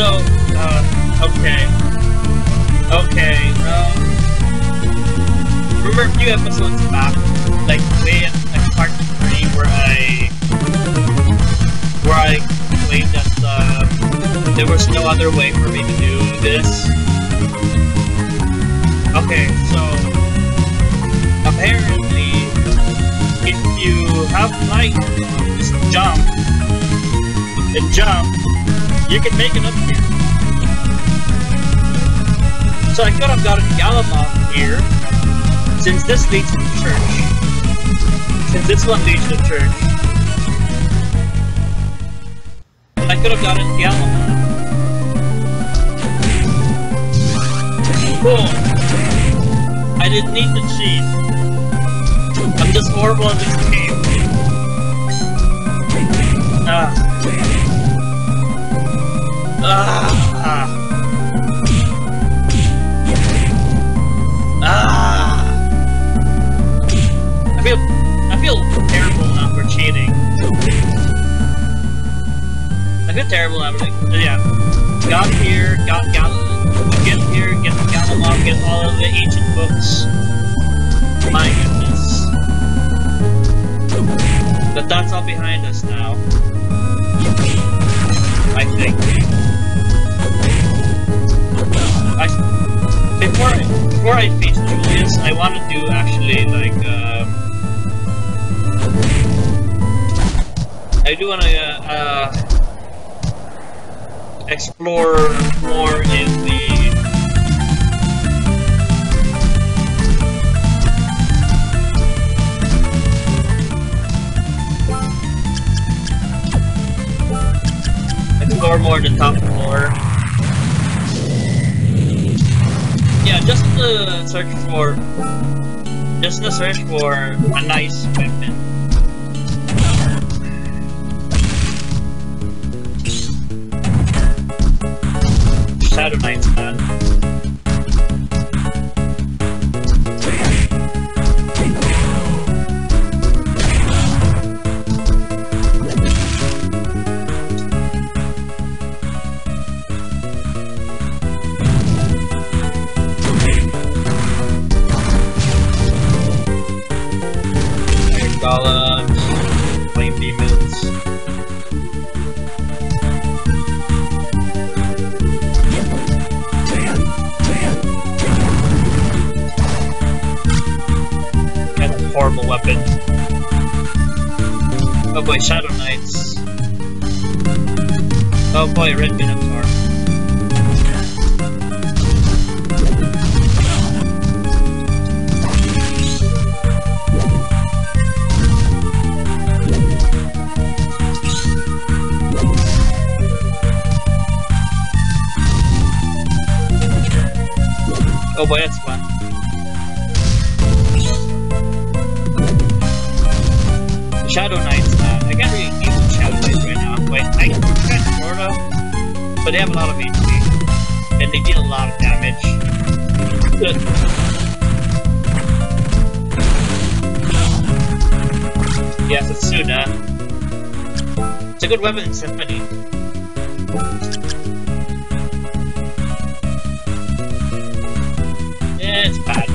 So, uh, okay. Okay, um... Remember a few episodes back, like way in like part 3 where I... Where I claimed that, uh, there was no other way for me to do this? Okay, so... Apparently, if you have like, just jump, and jump, you can make it up here. So I could have got gotten Galamoth here, since this leads to the church. Since this one leads to the church. I could have gotten Galamoth. Cool. I didn't need to cheat. I'm just horrible at this game. Ah. Ah. Ah. I feel I feel terrible now for cheating. I feel terrible now. Like, yeah. Got here, got got get here, get the catalog, get all of the ancient books. My goodness. But that's all behind us now. I think. Before I, before I face Julius, I want to do actually like um, I do want to uh, uh, explore more in the explore more the top floor. Just to search for just to search for a nice weapon. Shadow Knights, boy, that's. Shadow Knights, man. I can't really deal with Shadow Knights right now. Wait, I can sort of, but they have a lot of HP. And they deal a lot of damage. yes, it's Suna. It's a good weapon in Symphony. It's bad.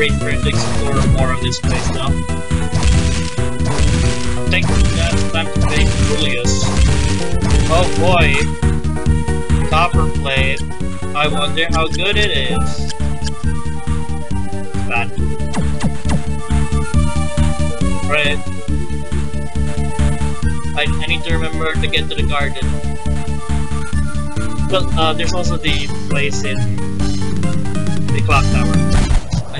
Reason for to explore more of this place now. Thank you, that's time to face Julius. Oh boy. Copper plate. I wonder how good it is. Bad. Right. I, I need to remember to get to the garden. Well, uh, there's also the place in the clock tower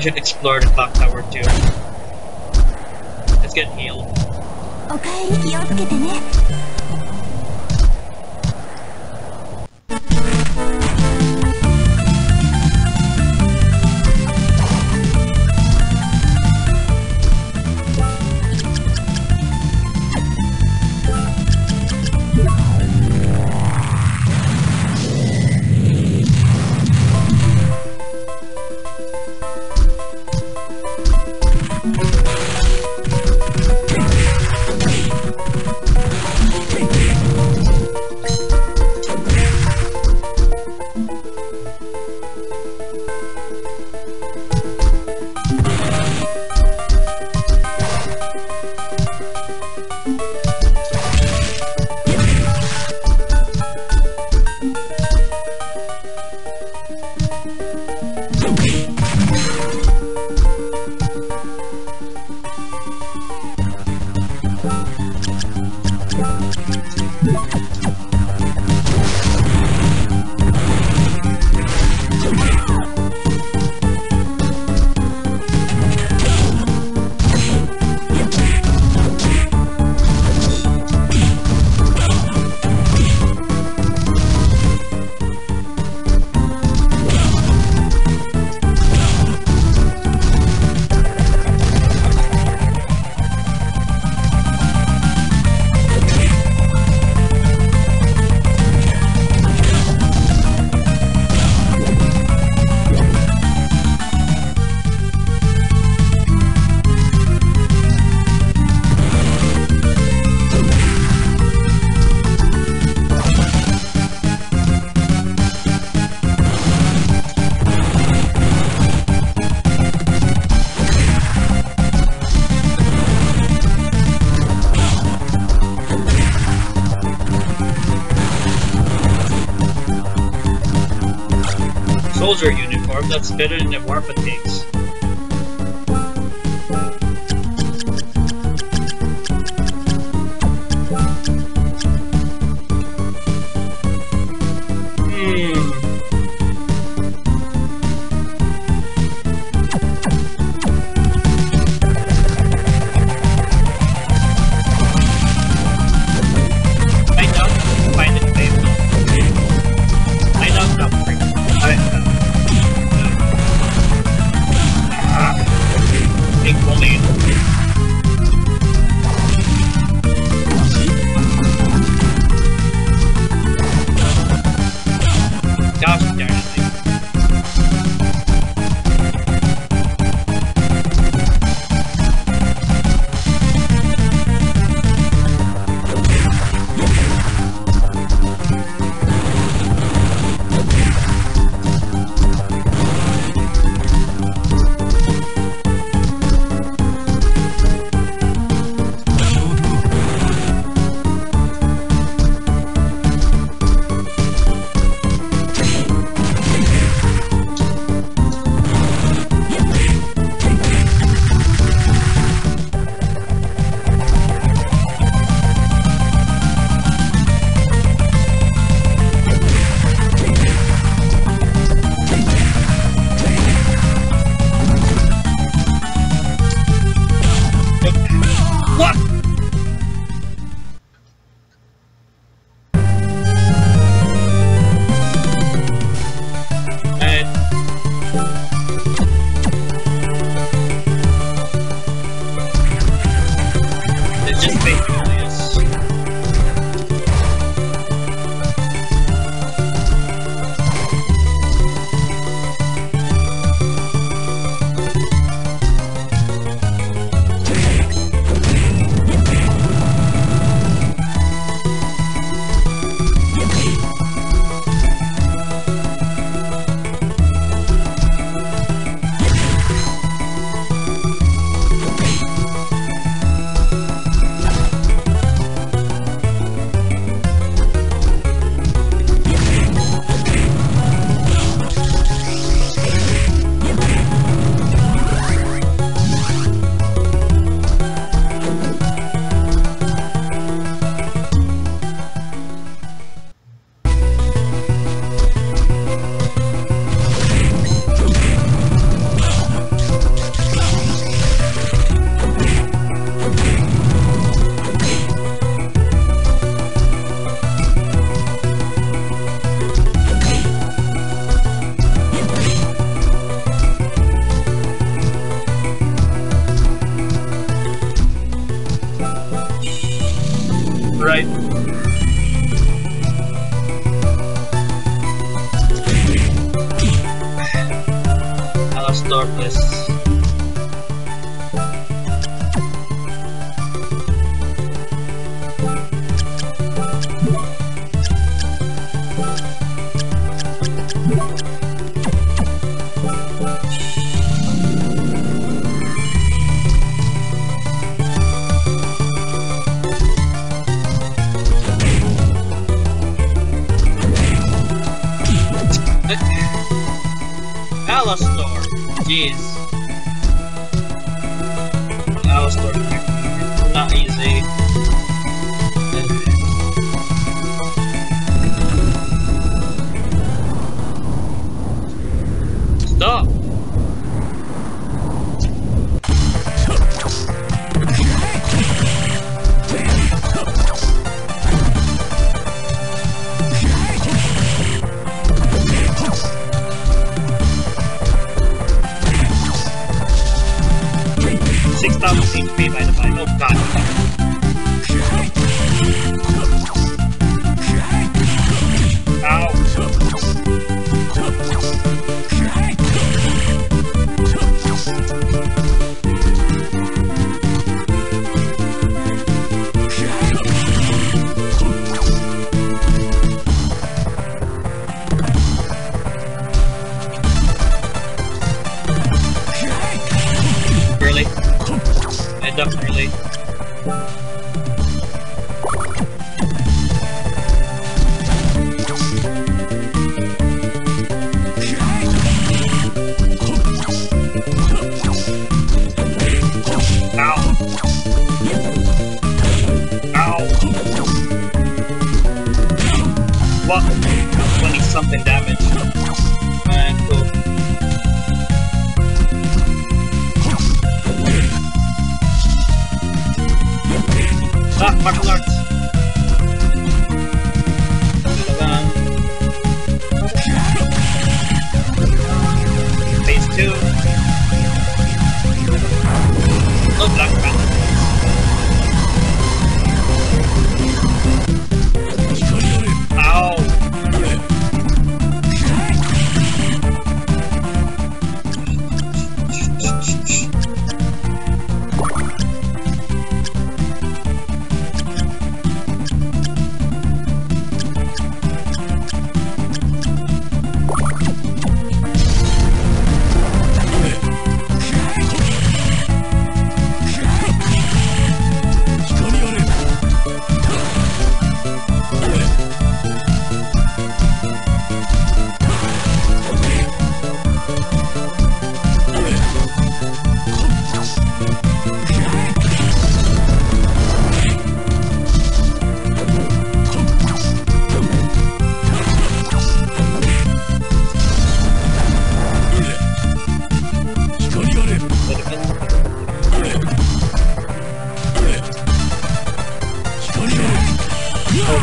I should explore the clock tower too. Let's get healed. おかえり気をつけてね That's fitted in the Warpa takes. Phase two.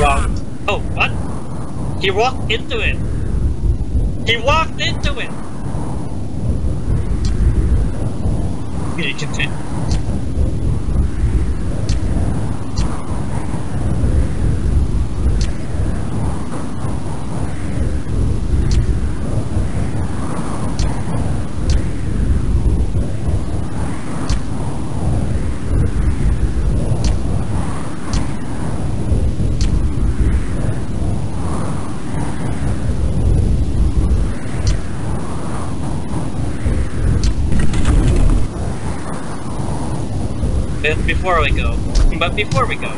Oh. Oh, what? He walked into it. He walked into it. Really content. But before we go, but before we go,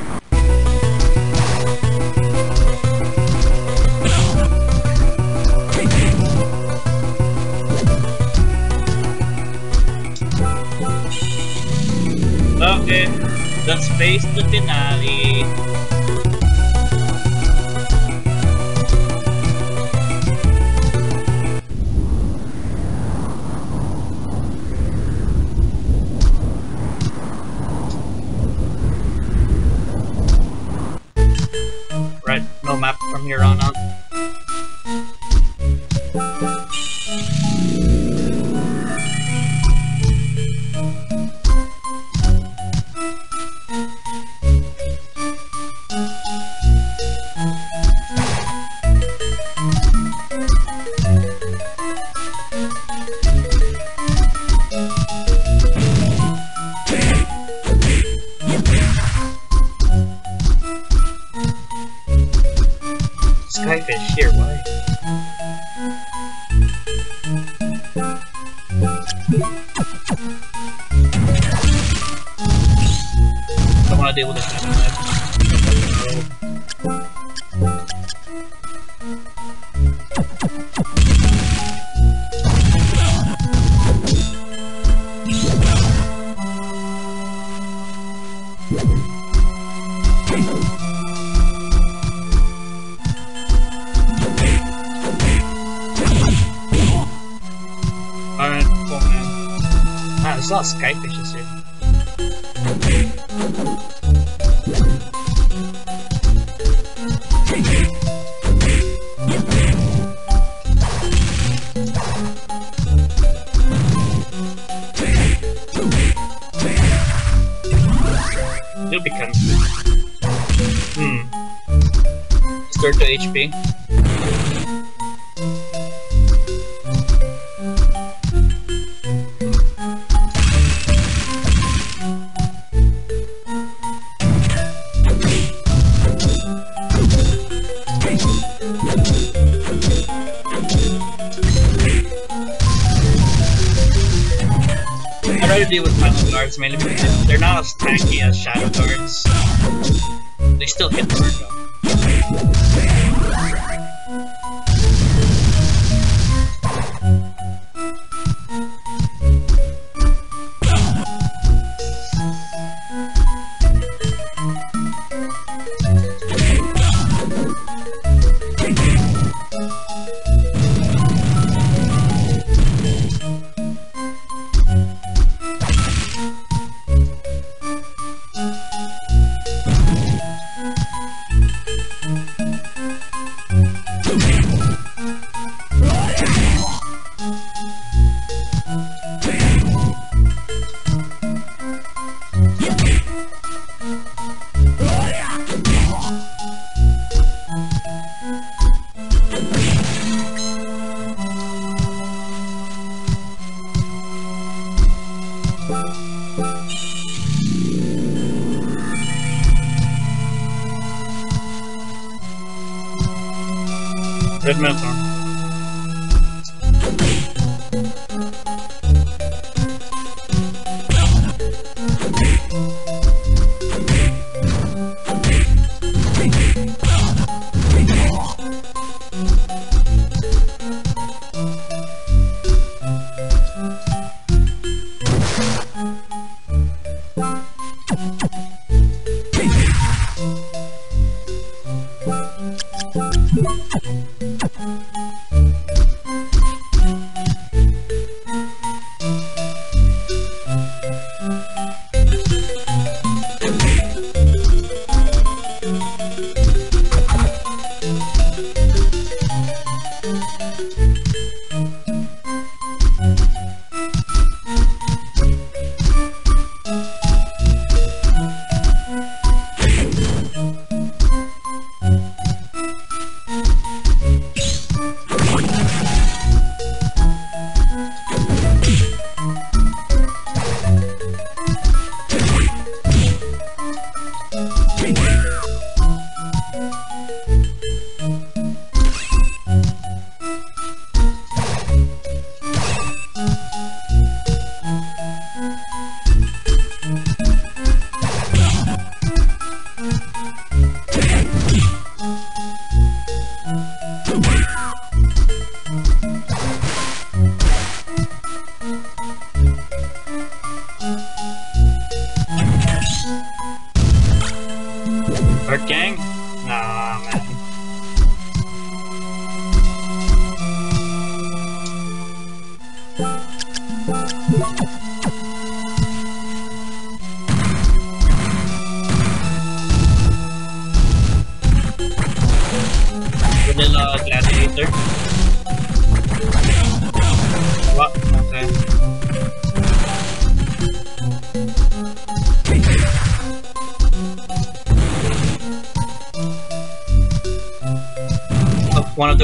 okay, let's face the finale. From here on out. Ah, I'd deal with final guards mainly because they're not as tanky as shadow guards. They still hit hard though. Hurt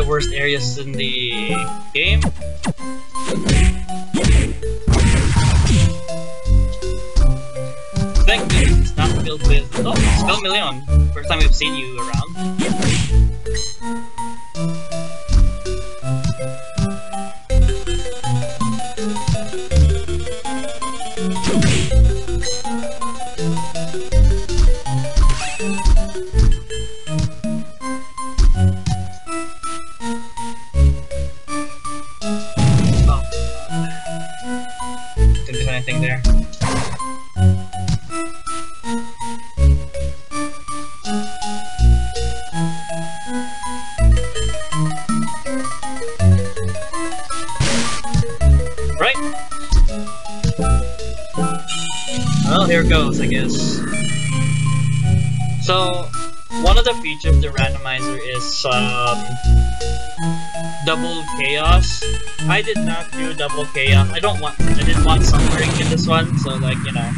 worst areas in the game. Thank goodness it's not filled with. Oh, it's Phil Million. First time we've seen you around. Goes, I guess. So, one of the features of the randomizer is um, double chaos. I did not do double chaos. I don't want. I didn't want suffering in this one, so like you know.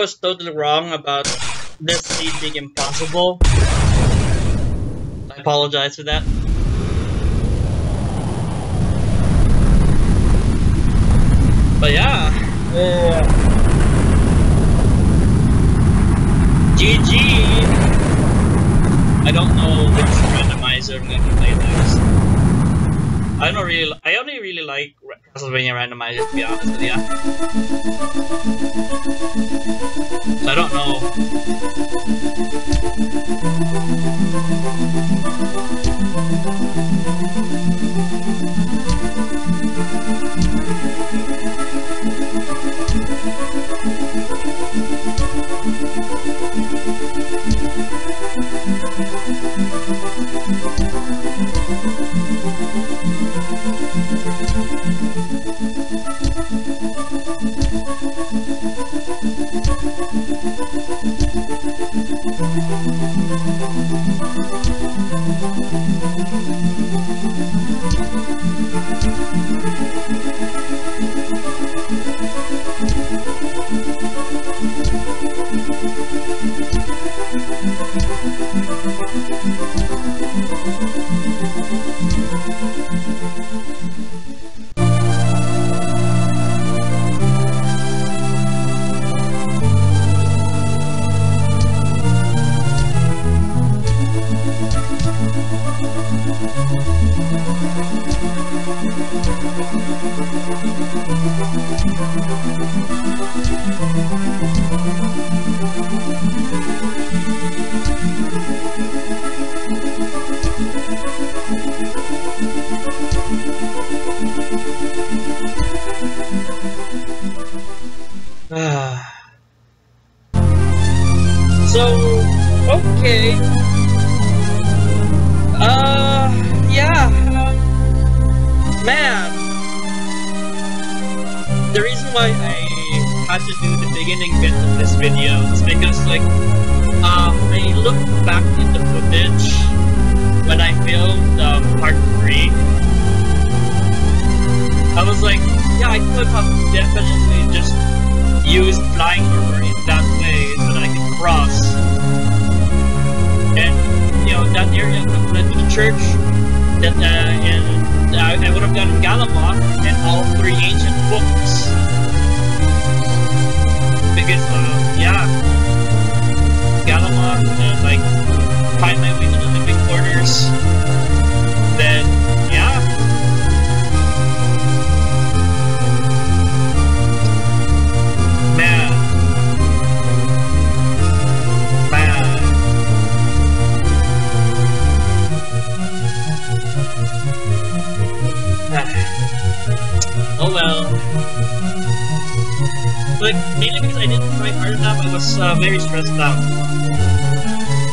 Was totally wrong about this seed being impossible. I apologize for that. But yeah. Uh, GG! I don't know which randomizer I'm to play next. I don't really. I only really like Castlevania randomizer to be honest with you. So I don't know. Do the beginning bit of this video because, like, um, I looked back in the footage when I filmed um, part 3. I was like, yeah, I could have definitely just used flying armor in that way so that I could cross. And, you know, that area that led to the church, that, uh, and I, I would have gotten Galamoth and all three ancient books. Because, uh, yeah, Galamoth, and, like, find my way to the living quarters. Then, very stressed out.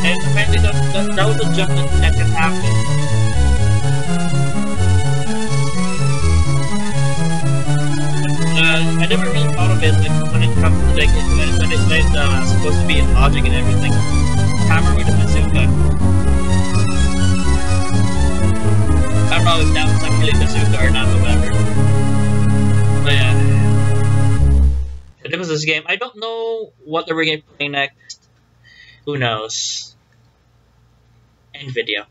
And apparently that, that, that was a jump what we're going to play next. Who knows? End video.